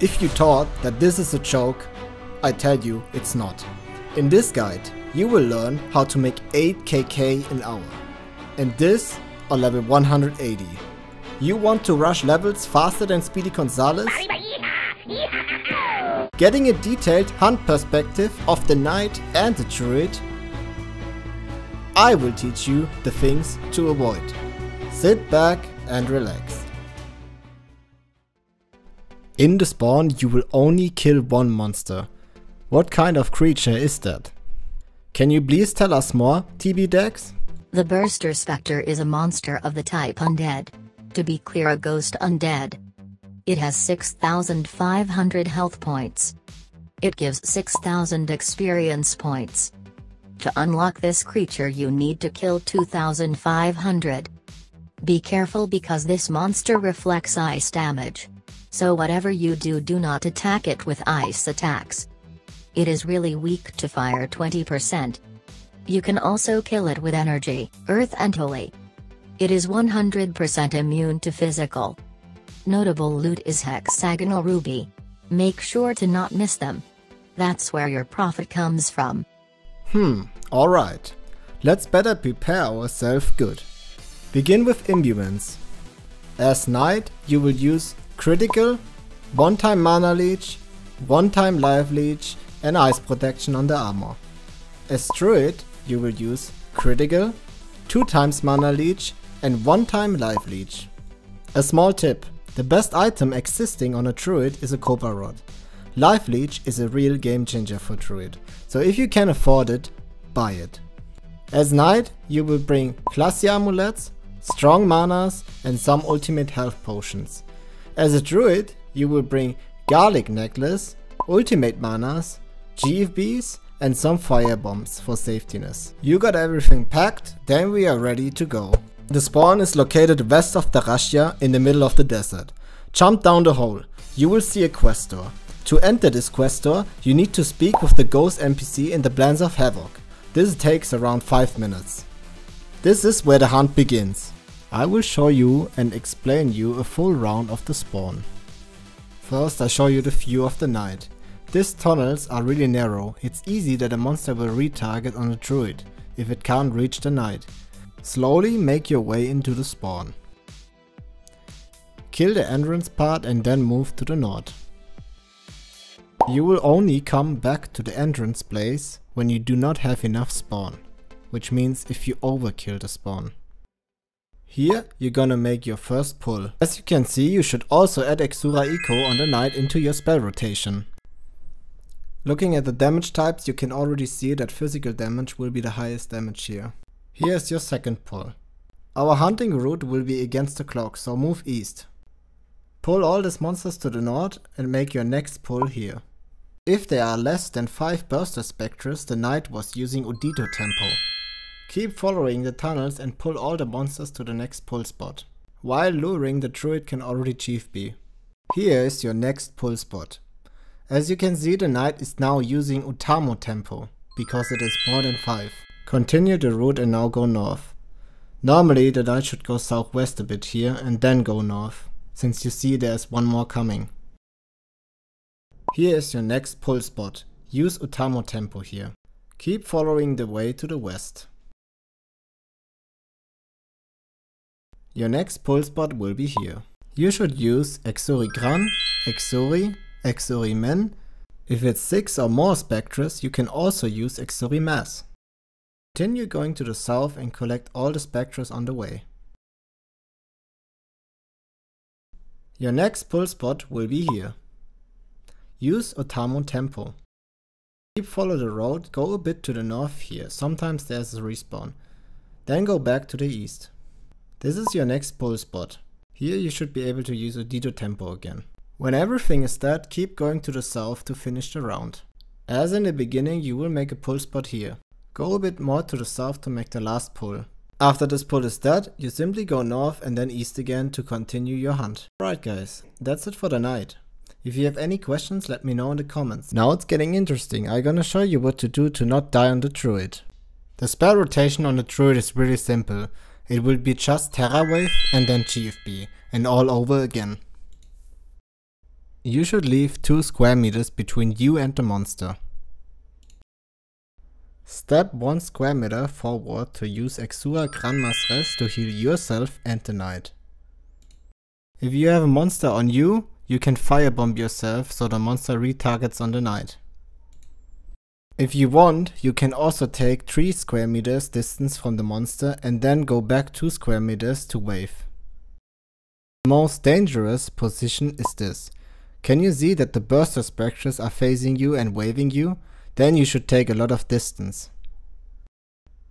If you thought that this is a joke, I tell you it's not. In this guide, you will learn how to make 8 KK an hour. And this on level 180. You want to rush levels faster than Speedy Gonzales? Getting a detailed hunt perspective of the knight and the druid? I will teach you the things to avoid. Sit back and relax. In the spawn you will only kill one monster. What kind of creature is that? Can you please tell us more, TB Dex? The Burster Spectre is a monster of the type Undead. To be clear a ghost undead. It has 6,500 health points. It gives 6,000 experience points. To unlock this creature you need to kill 2,500. Be careful because this monster reflects ice damage. So whatever you do do not attack it with ice attacks. It is really weak to fire 20%. You can also kill it with energy, earth and holy. It is 100% immune to physical. Notable loot is hexagonal ruby. Make sure to not miss them. That's where your profit comes from. Hmm, alright. Let's better prepare ourselves good. Begin with imbuements. As knight, you will use critical, one-time mana leech, one-time life leech and ice protection on the armor. As druid, you will use critical, 2 times mana leech and 1 time life leech. A small tip, the best item existing on a druid is a cobra rod. Life leech is a real game changer for druid, so if you can afford it, buy it. As knight, you will bring glacier amulets, strong manas and some ultimate health potions. As a druid, you will bring garlic necklace, ultimate manas, GFBs and some fire bombs for safetiness. You got everything packed, then we are ready to go. The spawn is located west of Darashia in the middle of the desert. Jump down the hole, you will see a quest door. To enter this quest door, you need to speak with the ghost NPC in the Plains of Havoc. This takes around 5 minutes. This is where the hunt begins. I will show you and explain you a full round of the spawn. First I show you the view of the night. These tunnels are really narrow, it's easy that a monster will retarget on a druid, if it can't reach the knight. Slowly make your way into the spawn. Kill the entrance part and then move to the north. You will only come back to the entrance place when you do not have enough spawn, which means if you overkill the spawn. Here you're gonna make your first pull. As you can see you should also add Exura Ico on the knight into your spell rotation. Looking at the damage types, you can already see that physical damage will be the highest damage here. Here's your second pull. Our hunting route will be against the clock, so move east. Pull all these monsters to the north and make your next pull here. If there are less than 5 Burster Spectres, the knight was using Utito Tempo. Keep following the tunnels and pull all the monsters to the next pull spot. While luring, the druid can already chief be. Here is your next pull spot. As you can see the knight is now using Utamo tempo, because it is more than 5. Continue the route and now go north. Normally the knight should go southwest a bit here and then go north, since you see there's one more coming. Here is your next pull spot. Use Utamo tempo here. Keep following the way to the west. Your next pull spot will be here. You should use Exori Gran, Exori Exori Min. If it's 6 or more Spectres, you can also use Exori Mas. Continue going to the south and collect all the Spectres on the way. Your next pull spot will be here. Use Utamo Tempo. Keep follow the road, go a bit to the north here, sometimes there's a respawn. Then go back to the east. This is your next pull spot. Here you should be able to use Utito Tempo again. When everything is dead, keep going to the south to finish the round. As in the beginning, you will make a pull spot here. Go a bit more to the south to make the last pull. After this pull is dead, you simply go north and then east again to continue your hunt. Alright guys, that's it for the night. If you have any questions, let me know in the comments. Now it's getting interesting, I'm gonna show you what to do to not die on the druid. The spell rotation on the druid is really simple. It will be just Terra Wave and then GFB, and all over again. You should leave 2 square meters between you and the monster. Step 1 square meter forward to use Exura Gran Mas Res to heal yourself and the knight. If you have a monster on you, you can firebomb yourself so the monster retargets on the knight. If you want, you can also take 3 square meters distance from the monster and then go back 2 square meters to wave. The most dangerous position is this. Can you see that the burster spectres are facing you and waving you? Then you should take a lot of distance.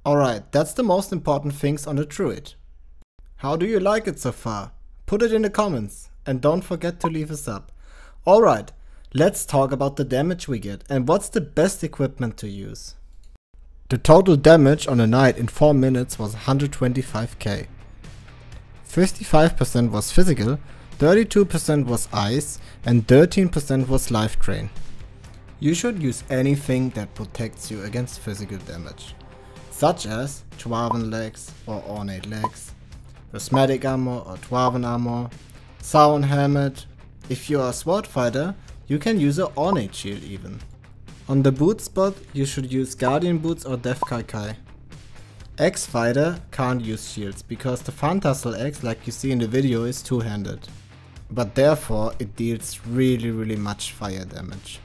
Alright, that's the most important things on the druid. How do you like it so far? Put it in the comments and don't forget to leave a sub. Alright, let's talk about the damage we get and what's the best equipment to use. The total damage on a knight in 4 minutes was 125k. 55% was physical, 32% was ice and 13% was life drain. You should use anything that protects you against physical damage, such as Dwarven legs or ornate legs, prismatic armor or Dwarven armor, Zaoan helmet. If you are a sword fighter, you can use a ornate shield even. On the boot spot, you should use guardian boots or depth calcei. Axe fighter can't use shields because the Phantassel axe like you see in the video is two-handed. But therefore it deals really really much fire damage.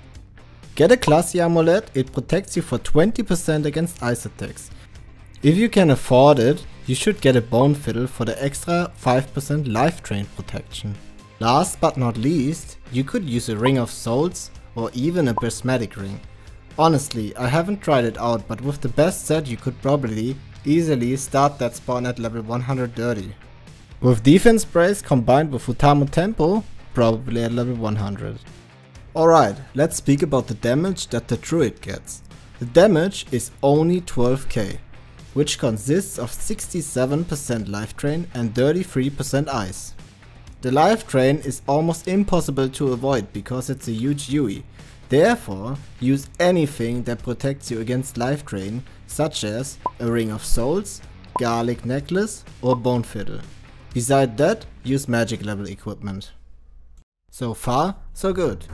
Get a glacier amulet, it protects you for 20% against ice attacks. If you can afford it, you should get a bone fiddle for the extra 5% life drain protection. Last but not least, you could use a ring of souls or even a prismatic ring. Honestly, I haven't tried it out, but with the best set you could probably easily start that spawn at level 130. With defense brace combined with Utamo Tempo, probably at level 100. Alright, let's speak about the damage that the druid gets. The damage is only 12k which consists of 67% life drain and 33% ice. The life drain is almost impossible to avoid because it's a huge UE. Therefore, use anything that protects you against life drain, such as a ring of souls, garlic necklace or bone fiddle. Beside that, use magic level equipment. So far, so good.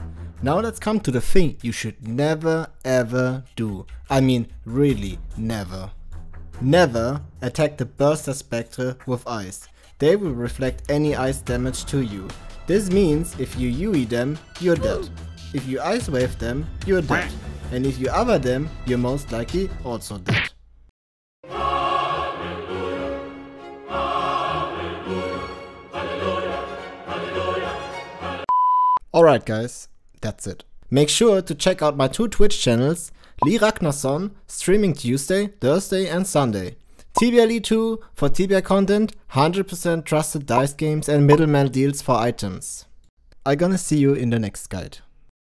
Now let's come to the thing you should never ever do. I mean really never. Never attack the Burster Spectre with ice. They will reflect any ice damage to you. This means if you UE them, you're dead. If you Ice Wave them, you're dead. And if you other them, you're most likely also dead. Alright guys, that's it. Make sure to check out my two Twitch channels, Lee Ragnarsson, streaming Tuesday, Thursday and Sunday. Tibia Lee 2 for Tibia content, 100% trusted dice games and middleman deals for items. I gonna see you in the next guide.